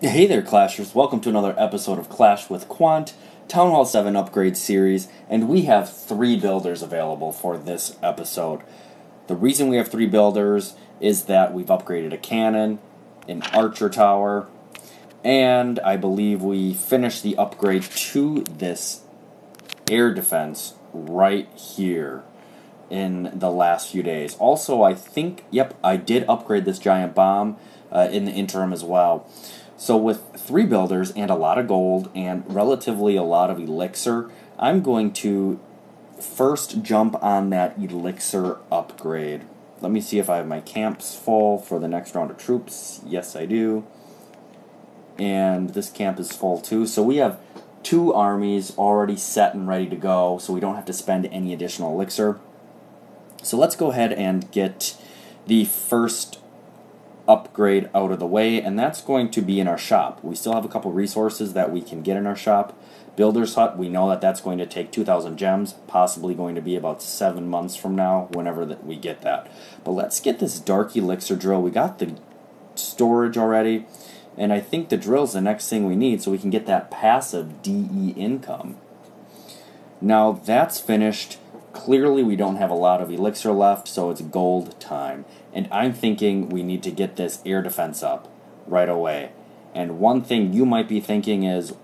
Hey there, Clashers. Welcome to another episode of Clash with Quant, Town Hall 7 upgrade series, and we have three builders available for this episode. The reason we have three builders is that we've upgraded a cannon, an archer tower, and I believe we finished the upgrade to this air defense right here in the last few days. Also, I think, yep, I did upgrade this giant bomb uh, in the interim as well. So, with three builders and a lot of gold and relatively a lot of elixir, I'm going to first jump on that elixir upgrade. Let me see if I have my camps full for the next round of troops. Yes, I do. And this camp is full too. So, we have two armies already set and ready to go, so we don't have to spend any additional elixir. So, let's go ahead and get the first upgrade out of the way, and that's going to be in our shop. We still have a couple resources that we can get in our shop. Builder's Hut, we know that that's going to take 2,000 gems, possibly going to be about seven months from now, whenever that we get that. But let's get this Dark Elixir drill. We got the storage already, and I think the drill's the next thing we need so we can get that passive DE income. Now that's finished. Clearly, we don't have a lot of elixir left, so it's gold time. And I'm thinking we need to get this air defense up right away. And one thing you might be thinking is,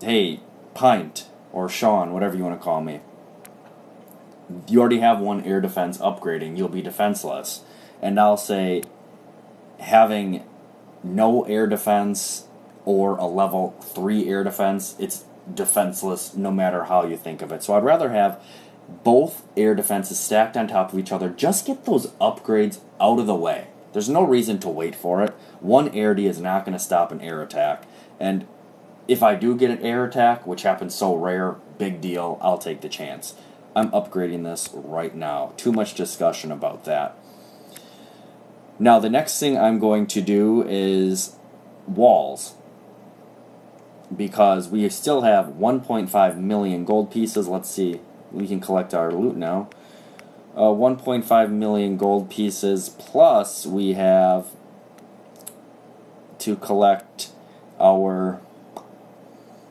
hey, Quant, or Sean, whatever you want to call me, you already have one air defense upgrading, you'll be defenseless. And I'll say, having no air defense or a level 3 air defense, it's defenseless no matter how you think of it. So I'd rather have both air defenses stacked on top of each other. Just get those upgrades out of the way. There's no reason to wait for it. One air D is not going to stop an air attack. And if I do get an air attack, which happens so rare, big deal, I'll take the chance. I'm upgrading this right now. Too much discussion about that. Now, the next thing I'm going to do is walls. Because we still have 1.5 million gold pieces. Let's see we can collect our loot now. Uh, 1.5 million gold pieces, plus we have to collect our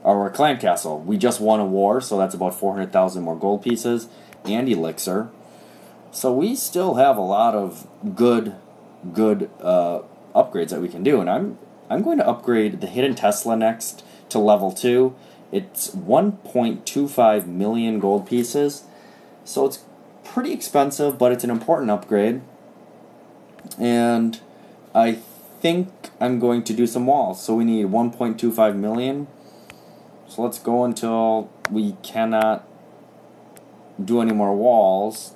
our clan castle. We just won a war, so that's about 400,000 more gold pieces and elixir. So we still have a lot of good good uh, upgrades that we can do, and I'm I'm going to upgrade the hidden Tesla next to level two it's 1.25 million gold pieces, so it's pretty expensive, but it's an important upgrade. And I think I'm going to do some walls. So we need 1.25 million. So let's go until we cannot do any more walls.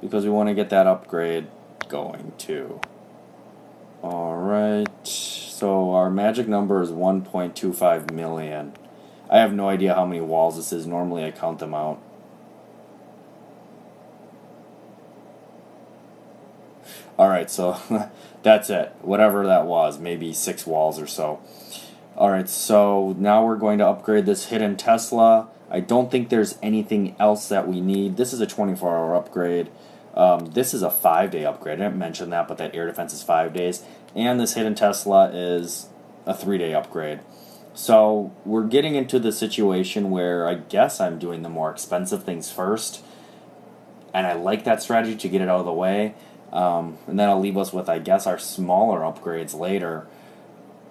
Because we want to get that upgrade going too. Alright. So our magic number is 1.25 million. I have no idea how many walls this is. Normally I count them out. Alright, so that's it. Whatever that was. Maybe six walls or so. Alright, so now we're going to upgrade this hidden Tesla. I don't think there's anything else that we need. This is a 24 hour upgrade. Um, this is a five day upgrade. I didn't mention that, but that air defense is five days. And this hidden Tesla is a three day upgrade. So we're getting into the situation where I guess I'm doing the more expensive things first. And I like that strategy to get it out of the way. Um, and then I'll leave us with, I guess, our smaller upgrades later.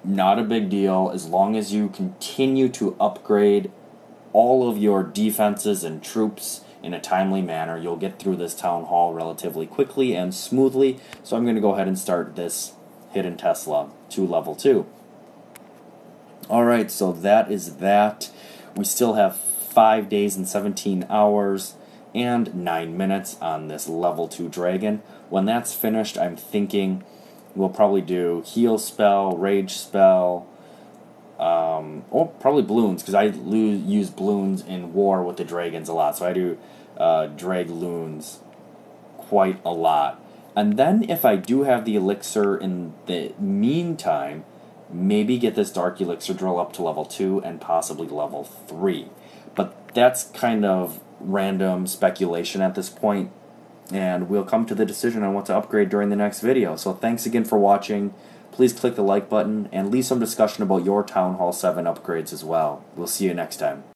Not a big deal as long as you continue to upgrade all of your defenses and troops in a timely manner. You'll get through this town hall relatively quickly and smoothly. So I'm going to go ahead and start this hidden Tesla to level 2. Alright, so that is that. We still have 5 days and 17 hours and 9 minutes on this level 2 dragon. When that's finished, I'm thinking we'll probably do heal spell, rage spell, um, or probably balloons because I use balloons in war with the dragons a lot. So I do uh, dragloons quite a lot. And then if I do have the elixir in the meantime, maybe get this dark elixir drill up to level 2 and possibly level 3. But that's kind of random speculation at this point. and we'll come to the decision on what to upgrade during the next video. So thanks again for watching. Please click the like button and leave some discussion about your Town Hall 7 upgrades as well. We'll see you next time.